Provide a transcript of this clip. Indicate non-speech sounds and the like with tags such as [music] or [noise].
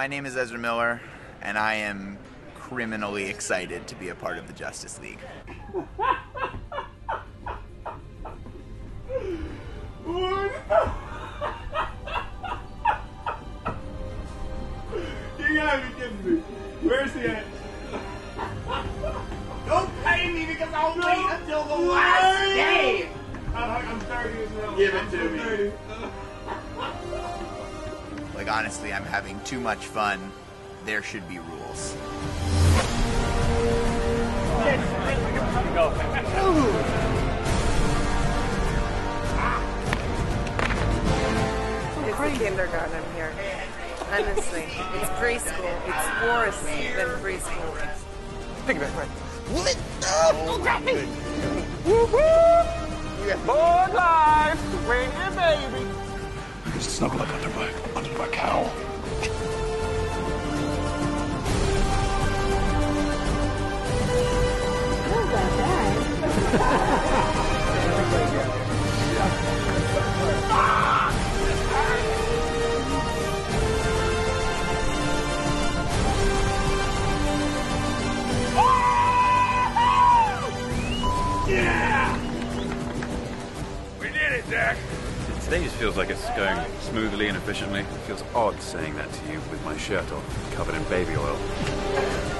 My name is Ezra Miller, and I am criminally excited to be a part of the Justice League. [laughs] You gotta be kidding me. Where's he at? Don't pay me because I'll No wait until the last day. I'm, I'm 30 as well. Give it I'm to so me. 30. Like, honestly, I'm having too much fun. There should be rules. It's the kindergarten here. Honestly, it's preschool. It's worse than preschool. Think about it, right? Don't drop me! Whoop whoop! You got bored life! Bring your baby! Snuggle up under my It, Today just feels like it's going smoothly and efficiently. It feels odd saying that to you with my shirt off, covered in baby oil.